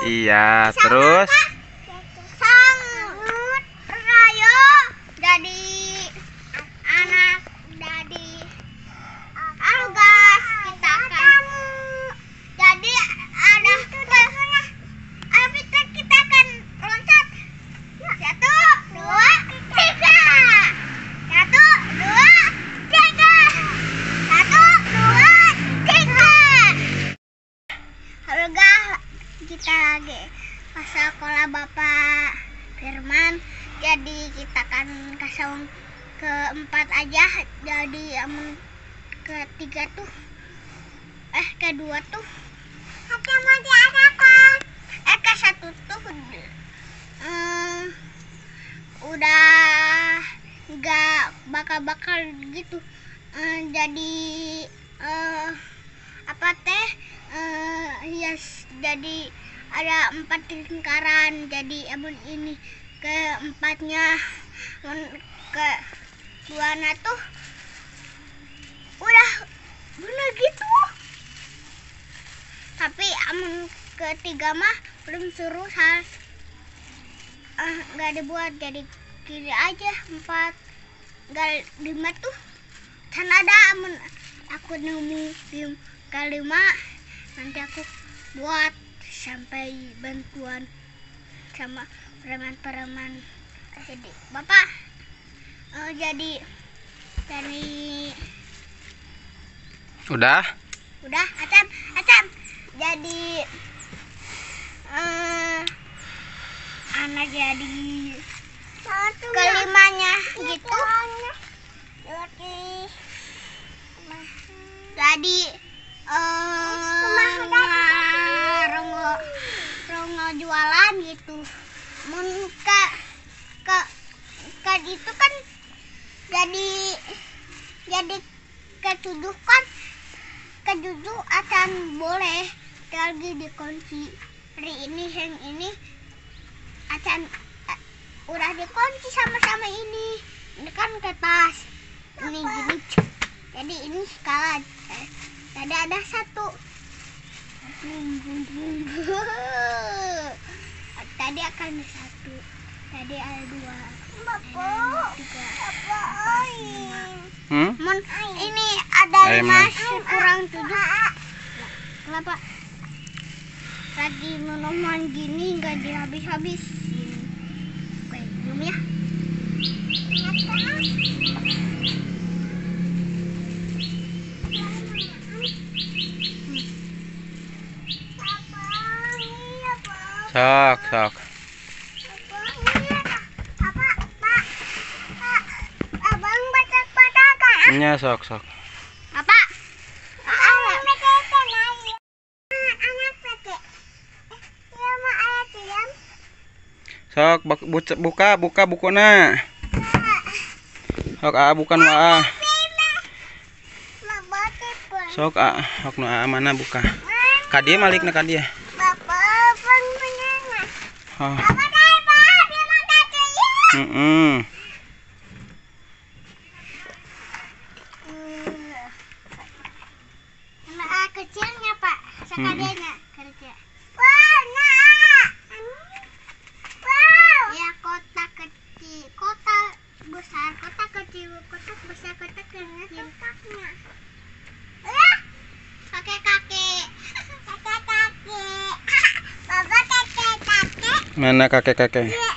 Iya, terus Jadi kita kan kasih keempat aja. Jadi amun ketiga tuh eh kedua tuh ada mau diadakan. Eh ke satu tuh eh, udah nggak bakal-bakal gitu. Eh, jadi eh apa teh eh hias jadi ada empat lingkaran jadi amun ini keempatnya ke dua tuh udah bener gitu. Tapi amun ketiga mah belum suruh hal ah nggak dibuat jadi kiri aja empat. Nggak lima tuh kan ada amun aku nemu di kelima nanti aku buat sampai bantuan sama preman-preman jadi bapak eh, jadi dari udah? udah acam acam jadi eh anak jadi kelimanya gitu. jadi eh rongo rongo jualan gitu mun ke itu kan jadi jadi ketujuh kan ketujuh akan boleh. Lagi dikunci hari ini yang ini akan eh, udah dikunci sama-sama ini. Ini kan kertas. Ini gini. Jadi ini skala eh, jadi ada satu tadi akan ada satu tadi ada dua tiga empat, lima. Hmm? Mon, ini ada Ayo, lima kurang tujuh. Kenapa? Lagi minuman gini nggak dihabis-habis. Sok, sok. Nya sok, sok. Apa? Sok buka, buka bukuna. Sok ah bukan wa. Sok ah, sok nu ah mana buka. Kadia malik na kadia. Pak? Ya. Heeh. Nah, kecilnya pak, sekaliannya kerja. Wow, Wow. Ya kota kecil, kota besar, kota kecil, kota besar, kota kecil. Kotaknya. मैंने काके काके